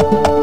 Música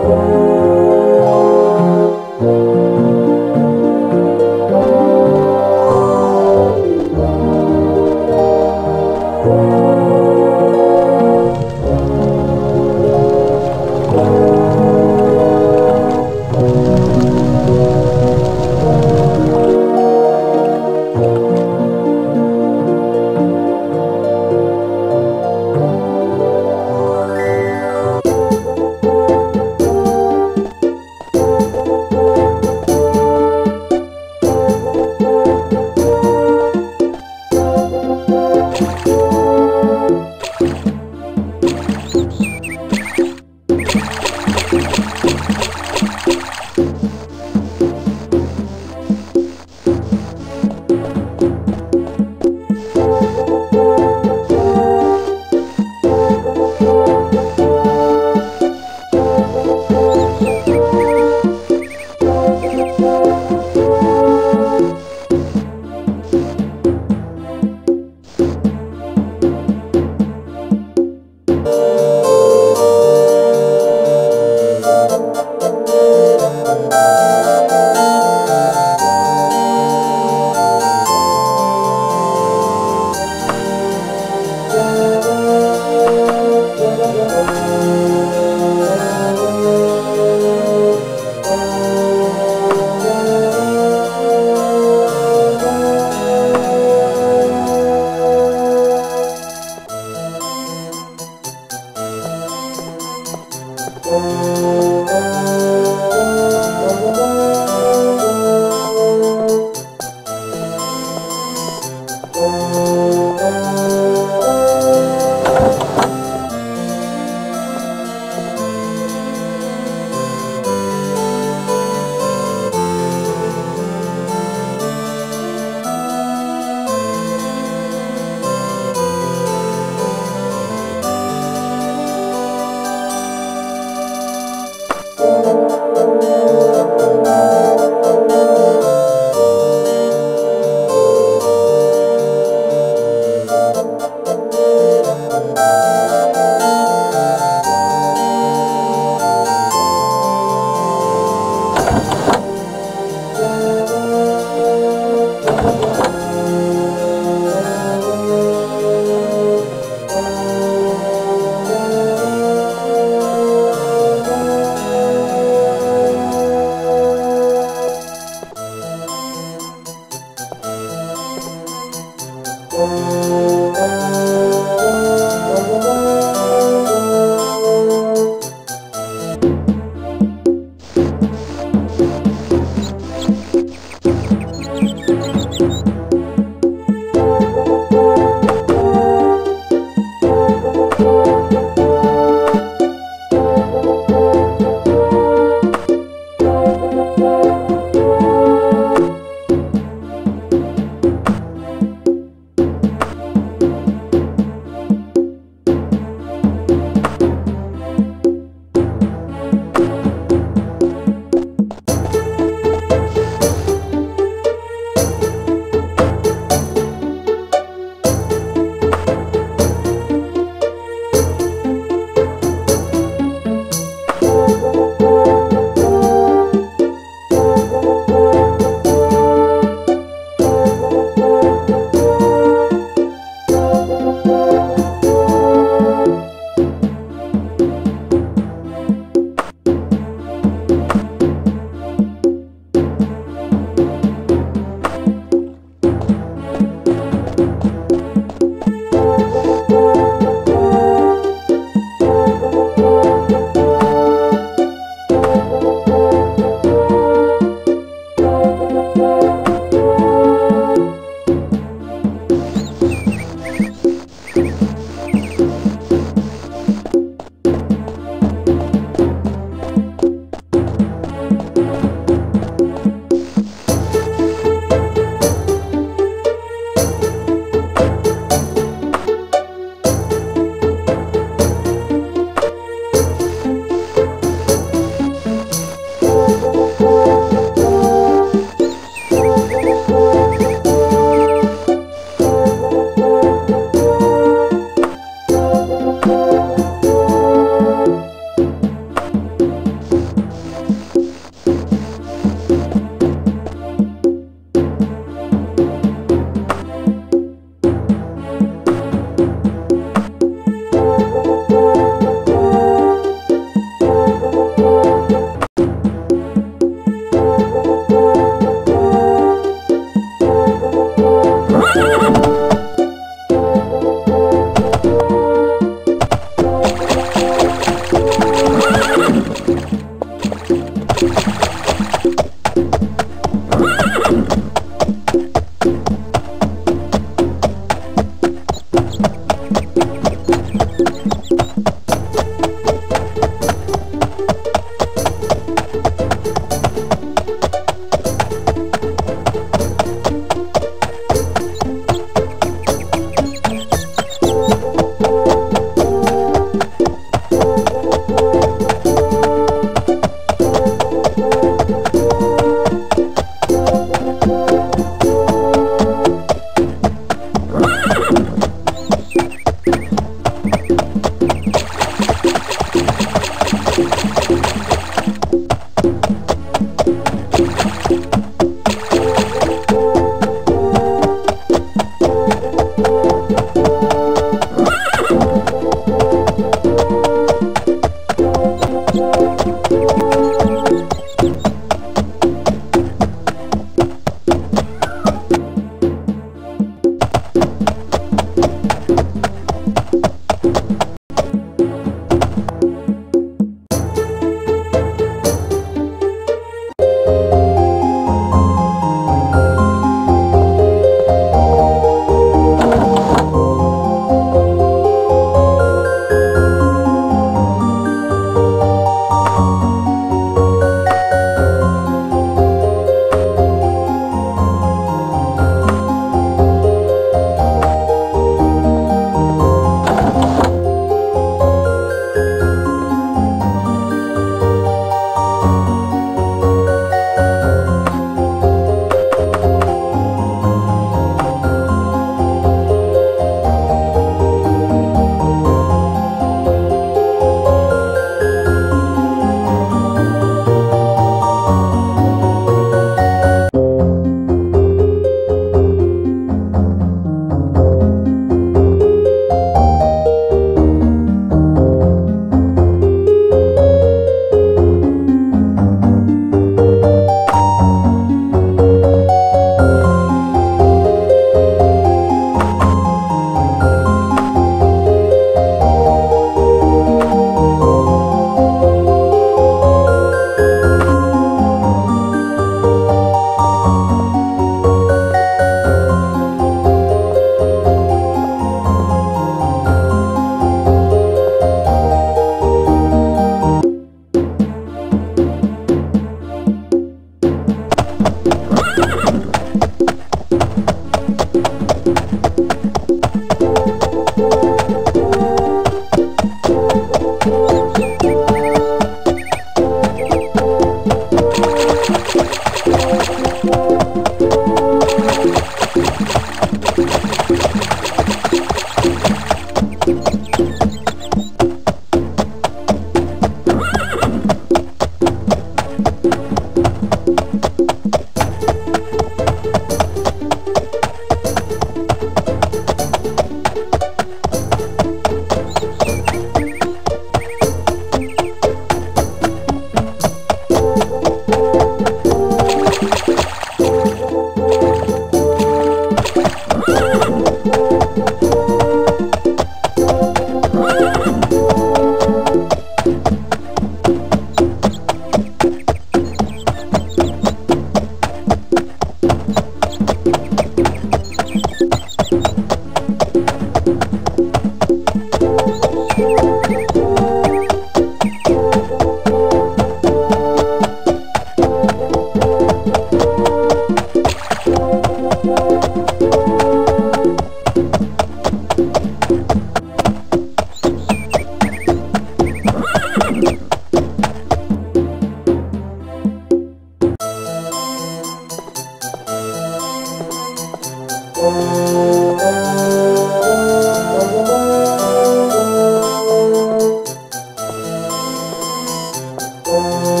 Música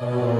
Oh.